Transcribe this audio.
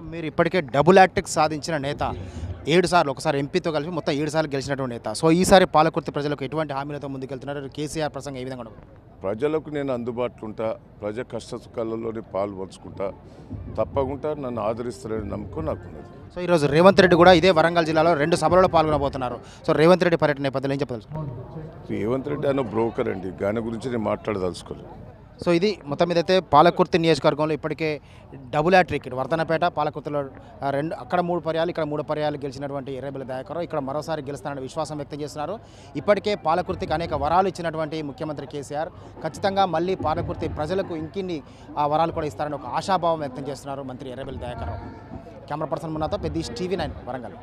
So మీరు ఇప్పటికే double యాక్టిక్ సాధించిన నేత ఏడు సార్లు ఒకసారి ఎంపీతో కలిసి మొత్తం ఏడు సార్లు గెలిచినటువంటి నేత. సో ఈసారి పాలకుర్తి ప్రజలకు ఎటువంటి హామీలతో ముందుకెళ్తున్నారు? కేసీఆర్ ప్రసంగం ఏ విధంగా ప్రజలకు నేను అందుబాటులో ఉంటా ప్రజా కష్ట సుఖాలలోనే పాలు పంచుకుంటా తప్పకుండా నన్ను ఆదరిస్తారని నమ్మకం నాకున్నది. సో ఈరోజు రేవంత్ రెడ్డి కూడా ఇదే వరంగల్ జిల్లాలో రెండు సభలలో పాల్గొనబోతున్నారు. సో రేవంత్ రెడ్డి పర్యటన నేపథ్యంలో ఏం చెప్పదలుచు రేవంత్ రెడ్డి ఆయన బ్రోకర్ అండి దాని గురించి నేను మాట్లాడదలుచుకోలేదు. సో ఇది మొత్తం మీద అయితే పాలకుర్తి నియోజకవర్గంలో ఇప్పటికే డబుల్ హ్యాట్రిక్ వర్ధనపేట పాలకుర్తిలో రెండు అక్కడ మూడు పర్యాలు ఇక్కడ మూడు పర్యాలు గెలిచినటువంటి ఎర్రబెల్లి దయాకరావు ఇక్కడ మరోసారి గెలుస్తానని విశ్వాసం వ్యక్తం చేస్తున్నారు. ఇప్పటికే పాలకుర్తికి అనేక వరాలు ఇచ్చినటువంటి ముఖ్యమంత్రి కేసీఆర్ ఖచ్చితంగా మళ్ళీ పాలకుర్తి ప్రజలకు ఇంకిన్ని ఆ వరాలు కూడా ఇస్తారని ఒక ఆశాభావం వ్యక్తం చేస్తున్నారు మంత్రి ఎర్రబెల్లి దయాకరావు కెమెరా పర్సన్ మున్నాతో పెద్ద టీవీ నైన్ వరంగల్.